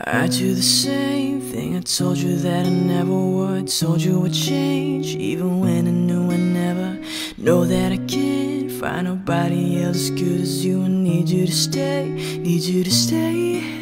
I do the same thing. I told you that I never would. Told you would change even when I knew I never Know that I can't find nobody else as good as you. I need you to stay, need you to stay.